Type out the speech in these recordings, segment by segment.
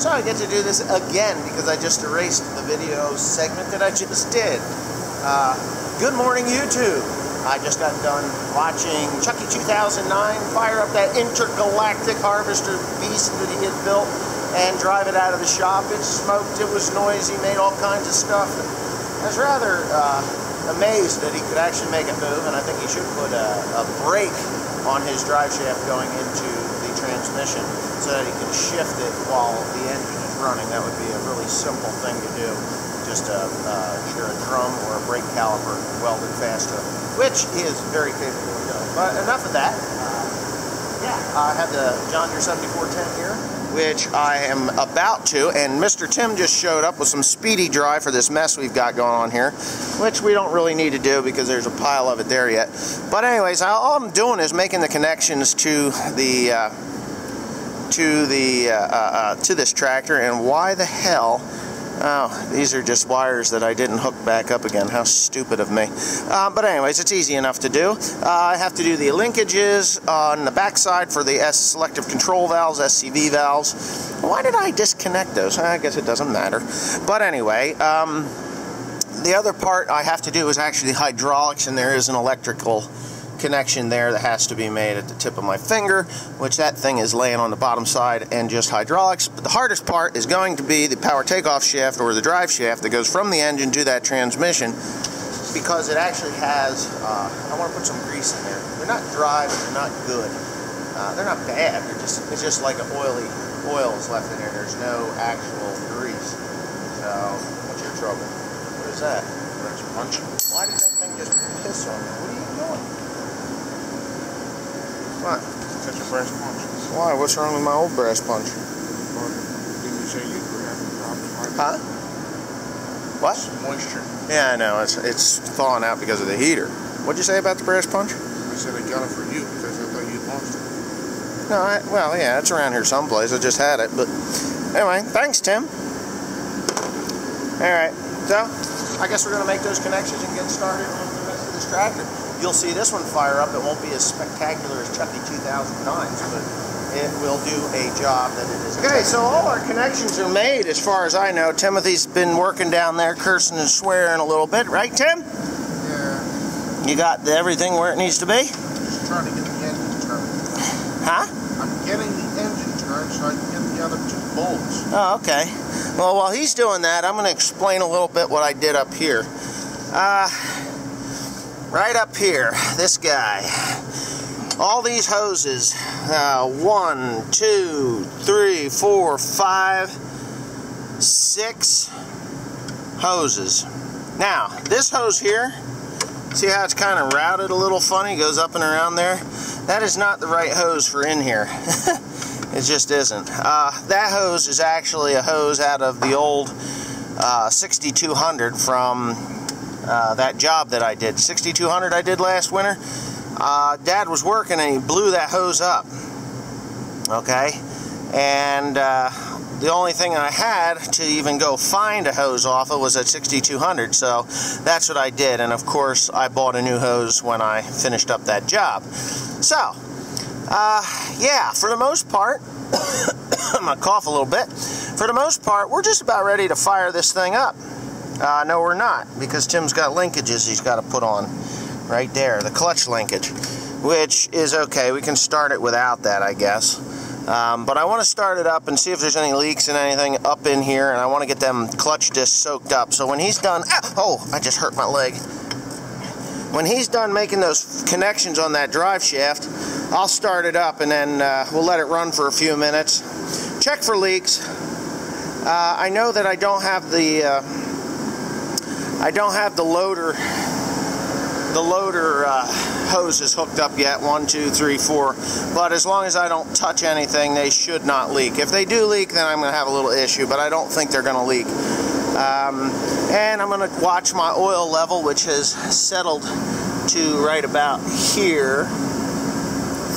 So I get to do this again because I just erased the video segment that I just did. Uh, good morning, YouTube. I just got done watching Chucky 2009 fire up that intergalactic harvester beast that he had built and drive it out of the shop. It smoked, it was noisy, made all kinds of stuff. I was rather uh, amazed that he could actually make it move, and I think he should put a, a brake on his drive shaft going into transmission so that he can shift it while the engine is running. That would be a really simple thing to do. Just a, uh, either a drum or a brake caliper welded fast which is very capable of doing. But enough of that. Uh, yeah, I have the John Deere 7410 here which I am about to, and Mr. Tim just showed up with some speedy dry for this mess we've got going on here, which we don't really need to do because there's a pile of it there yet. But anyways, all I'm doing is making the connections to the uh, to the uh, uh, uh to this tractor, and why the hell Oh, these are just wires that I didn't hook back up again. How stupid of me. Uh, but anyways, it's easy enough to do. Uh, I have to do the linkages on the backside for the S selective control valves, SCV valves. Why did I disconnect those? I guess it doesn't matter. But anyway, um, the other part I have to do is actually hydraulics, and there is an electrical connection there that has to be made at the tip of my finger, which that thing is laying on the bottom side and just hydraulics. But the hardest part is going to be the power takeoff shaft or the drive shaft that goes from the engine to that transmission because it actually has, uh, I want to put some grease in there. They're not dry, but they're not good. Uh, they're not bad, they're just, it's just like an oily, oil is left in there. There's no actual grease. So, what's your trouble? What is that? punch. Why did that thing just piss on me? What are you doing? What? Such a brass punch. Why? What's wrong with my old brass punch? Didn't you say you were having problems? Huh? What? Some moisture. Yeah, I know. It's it's thawing out because of the heater. What'd you say about the brass punch? I said I got it for you because I thought you'd lost it. No, I, well, yeah, it's around here someplace. I just had it, but anyway, thanks, Tim. All right, so I guess we're gonna make those connections and get started on the rest of this tractor. You'll see this one fire up. It won't be as spectacular as Chucky 2009's, but it will do a job that it is. Okay, so all our connections are made as far as I know. Timothy's been working down there cursing and swearing a little bit, right Tim? Yeah. You got the, everything where it needs to be? Just trying to get the engine turned. Huh? I'm getting the engine turned so I can get the other two bolts. Oh, okay. Well, while he's doing that, I'm going to explain a little bit what I did up here. Uh, right up here, this guy. All these hoses, uh, one, two, three, four, five, six hoses. Now, this hose here, see how it's kind of routed a little funny, goes up and around there? That is not the right hose for in here. it just isn't. Uh, that hose is actually a hose out of the old uh, 6200 from uh, that job that I did, 6200 I did last winter. Uh, Dad was working and he blew that hose up. Okay, and uh, the only thing I had to even go find a hose off of was at 6200 so that's what I did and of course I bought a new hose when I finished up that job so uh, yeah for the most part I'm gonna cough a little bit for the most part we're just about ready to fire this thing up uh, no, we're not, because Tim's got linkages he's got to put on right there, the clutch linkage, which is okay. We can start it without that, I guess. Um, but I want to start it up and see if there's any leaks and anything up in here, and I want to get them clutch discs soaked up. So when he's done, ah, oh, I just hurt my leg. When he's done making those connections on that drive shaft, I'll start it up and then uh, we'll let it run for a few minutes. Check for leaks. Uh, I know that I don't have the uh, I don't have the loader the loader uh, hoses hooked up yet. One two three four. But as long as I don't touch anything they should not leak. If they do leak then I'm gonna have a little issue but I don't think they're gonna leak. Um, and I'm gonna watch my oil level which has settled to right about here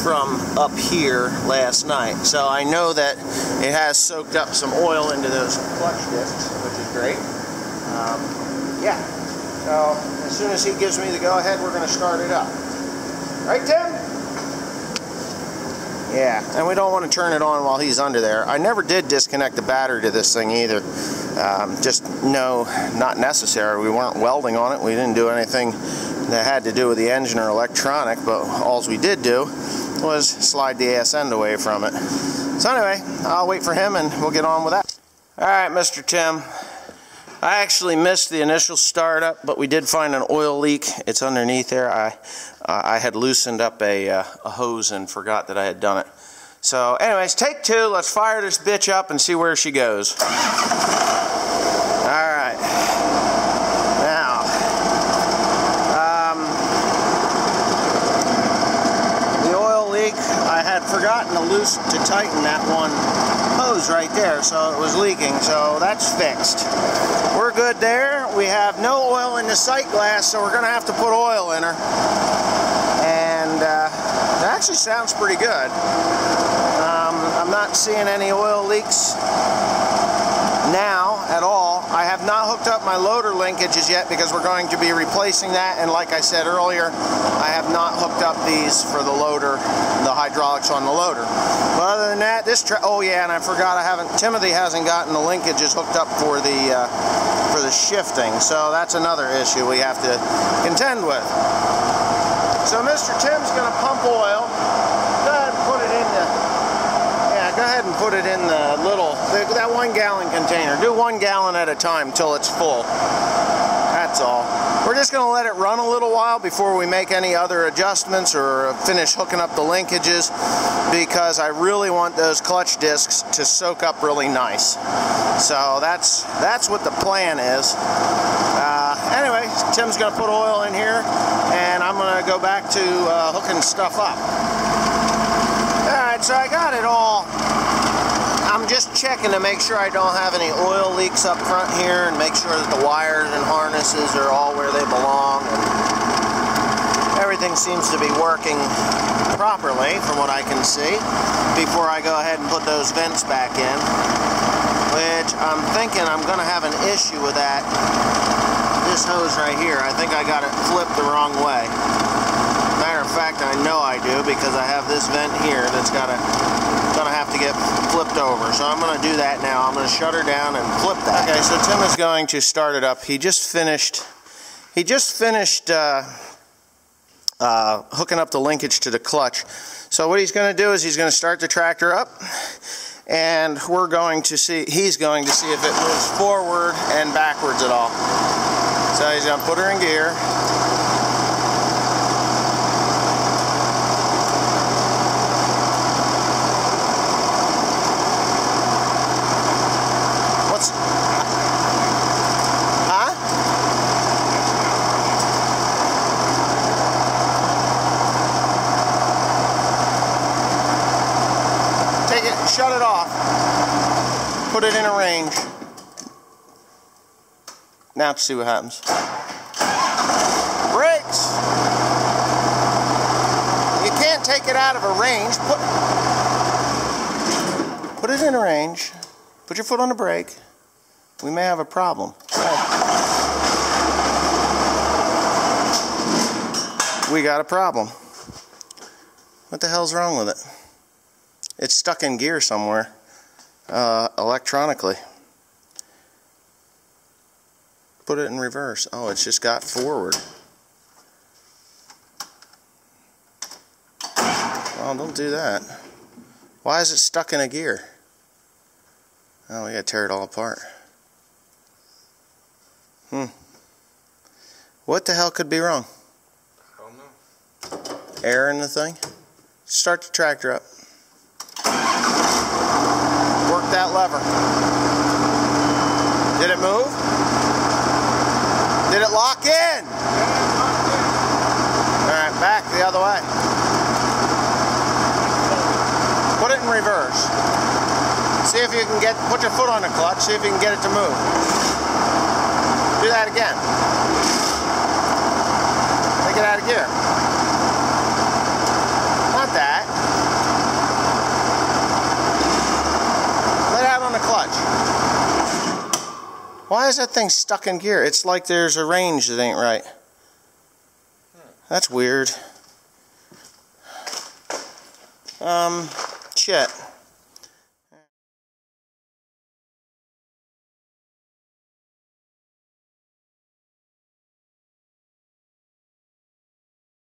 from up here last night. So I know that it has soaked up some oil into those clutch discs which is great. Um, yeah. So as soon as he gives me the go-ahead, we're going to start it up. Right, Tim? Yeah, and we don't want to turn it on while he's under there. I never did disconnect the battery to this thing either. Um, just no, not necessary. We weren't welding on it. We didn't do anything that had to do with the engine or electronic, but all we did do was slide the ass end away from it. So anyway, I'll wait for him and we'll get on with that. All right, Mr. Tim. I actually missed the initial startup, but we did find an oil leak. It's underneath there. I uh, I had loosened up a, uh, a hose and forgot that I had done it. So anyways, take two. Let's fire this bitch up and see where she goes. All right. Now, um, the oil leak, I had to loose to tighten that one hose right there, so it was leaking. So that's fixed. We're good there. We have no oil in the sight glass, so we're going to have to put oil in her. And uh, it actually sounds pretty good. Um, I'm not seeing any oil leaks now at all. Have not hooked up my loader linkages yet because we're going to be replacing that and like I said earlier I have not hooked up these for the loader, the hydraulics on the loader. But other than that, this oh yeah and I forgot I haven't, Timothy hasn't gotten the linkages hooked up for the uh, for the shifting so that's another issue we have to contend with. So Mr. Tim's going to pump oil. Go ahead and put it in the go ahead and put it in the little, that one gallon container. Do one gallon at a time till it's full. That's all. We're just going to let it run a little while before we make any other adjustments or finish hooking up the linkages because I really want those clutch discs to soak up really nice. So that's that's what the plan is. Uh, anyway, Tim's going to put oil in here and I'm going to go back to uh, hooking stuff up. Alright, so I got it all. To make sure I don't have any oil leaks up front here and make sure that the wires and harnesses are all where they belong. And everything seems to be working properly from what I can see before I go ahead and put those vents back in. Which I'm thinking I'm going to have an issue with that. This hose right here, I think I got it flipped the wrong way fact, I know I do because I have this vent here that's got to gonna have to get flipped over. So I'm gonna do that now. I'm gonna shut her down and flip that. Okay, so Tim is going to start it up. He just finished. He just finished uh, uh, hooking up the linkage to the clutch. So what he's to do is he's to start the tractor up and we're going to see, he's going to see if it moves forward and backwards at all. So he's to put her in gear. shut it off. Put it in a range. Now to see what happens. Brakes. You can't take it out of a range. Put, put it in a range. Put your foot on the brake. We may have a problem. We got a problem. What the hell's wrong with it? It's stuck in gear somewhere uh, electronically. Put it in reverse. Oh, it's just got forward. Well, don't do that. Why is it stuck in a gear? Oh, we gotta tear it all apart. Hmm. What the hell could be wrong? I don't know. Air in the thing? Start the tractor up that lever. Did it move? Did it lock in? Alright, back the other way. Put it in reverse. See if you can get, put your foot on the clutch, see if you can get it to move. Do that again. Take it out of gear. Not that. clutch. Why is that thing stuck in gear? It's like there's a range that ain't right. That's weird. Um, shit.